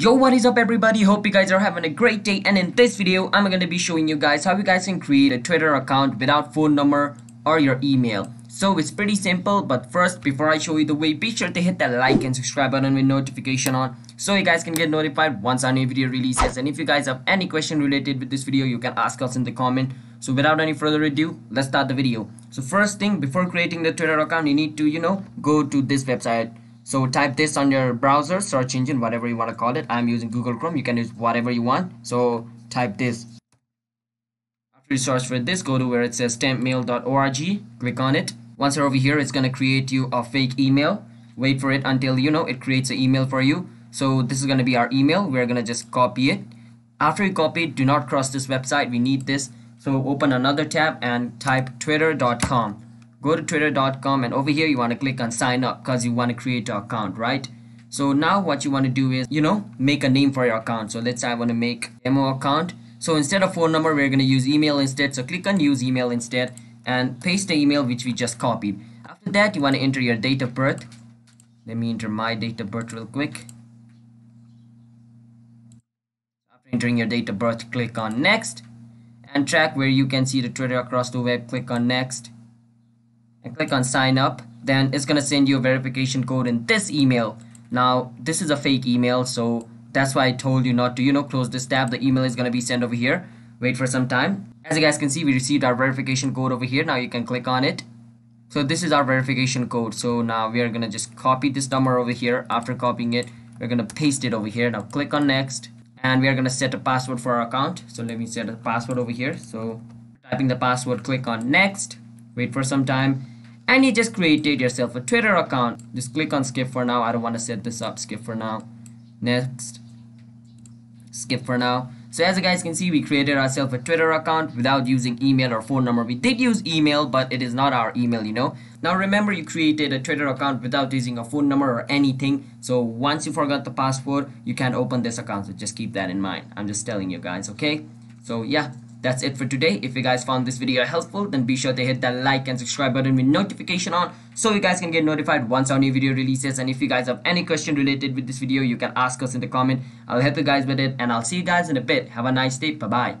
Yo what is up everybody hope you guys are having a great day and in this video I'm gonna be showing you guys how you guys can create a Twitter account without phone number or your email. So it's pretty simple but first before I show you the way be sure to hit that like and subscribe button with notification on so you guys can get notified once our new video releases and if you guys have any question related with this video you can ask us in the comment. So without any further ado let's start the video. So first thing before creating the Twitter account you need to you know go to this website so type this on your browser search engine whatever you want to call it. I'm using google chrome. You can use whatever you want. So type this. After you search for this go to where it says tempmail.org click on it. Once you're over here it's going to create you a fake email. Wait for it until you know it creates an email for you. So this is going to be our email. We're going to just copy it. After you copy it do not cross this website. We need this. So open another tab and type twitter.com go to twitter.com and over here you want to click on sign up because you want to create an account right? So now what you want to do is you know make a name for your account. So let's say I want to make demo account. So instead of phone number we're going to use email instead. So click on use email instead and paste the email which we just copied. After that you want to enter your date of birth. Let me enter my date of birth real quick. After entering your date of birth click on next and track where you can see the Twitter across the web. Click on next and click on sign up then it's gonna send you a verification code in this email. Now this is a fake email so that's why I told you not to you know close this tab. The email is gonna be sent over here. Wait for some time. As you guys can see we received our verification code over here. Now you can click on it. So this is our verification code. So now we are gonna just copy this number over here. After copying it we're gonna paste it over here. Now click on next. And we are gonna set a password for our account. So let me set a password over here. So typing the password click on next. Wait for some time and you just created yourself a Twitter account. Just click on skip for now. I don't want to set this up. Skip for now. Next. Skip for now. So as you guys can see we created ourselves a Twitter account without using email or phone number. We did use email but it is not our email you know? Now remember you created a Twitter account without using a phone number or anything. So once you forgot the password you can't open this account. So just keep that in mind. I'm just telling you guys okay? So yeah that's it for today. If you guys found this video helpful then be sure to hit that like and subscribe button with notification on so you guys can get notified once our new video releases. And if you guys have any question related with this video you can ask us in the comment. I'll help you guys with it and i'll see you guys in a bit. Have a nice day. Bye bye